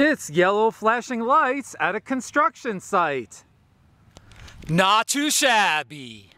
It's yellow flashing lights at a construction site. Not too shabby.